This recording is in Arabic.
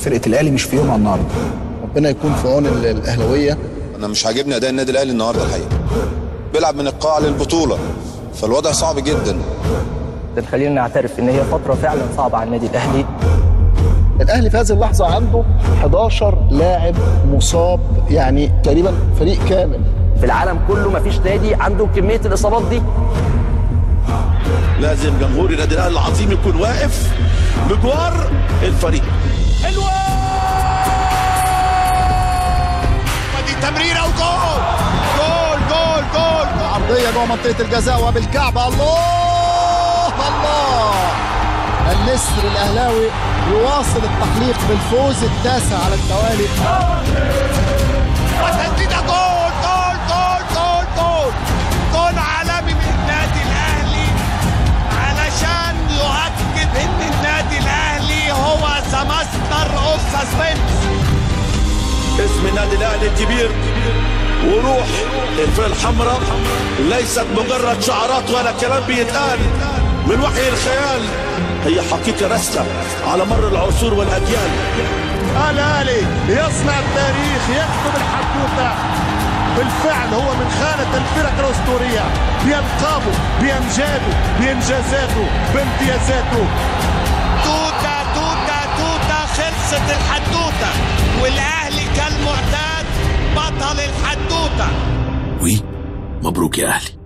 فرقة الأهلي مش في يومها النهارده. ربنا يكون في عون ال- الأهلاوية. أنا مش عاجبني أداء النادي الأهلي النهارده الحقيقة. بيلعب من القاعه للبطولة. فالوضع صعب جدا. خلينا نعترف إن هي فترة فعلا صعبة على النادي الأهلي. الأهلي في هذه اللحظة عنده 11 لاعب مصاب يعني تقريبا فريق كامل. في العالم كله مفيش نادي عنده كمية الإصابات دي. لازم جمهور النادي الأهلي العظيم يكون واقف بجوار الفريق. حلوة دي تمريرة وجول! جول جول جول! عرضية جوه منطقة الجزاء وبالكعبه الله! الله! النسر الأهلاوي يواصل التحليق بالفوز التاسع على التوالي. النادي الأهلي الكبير. وروح الفئه الحمراء. ليست مجرد شعارات ولا كلام بيتقال. من وحي الخيال. هي حقيقة راسخه على مر العصور والأجيال. الاهلي يصنع التاريخ يكتب الحدوته بالفعل هو من خانة الفرق الأسطورية. بألقابه بأمجاده بإنجازاته بامتيازاته توتة توتة توتة خلصت الحدوتة. والأهلي كالمعتاد بطل الحدوتة وي مبروك يا اهلي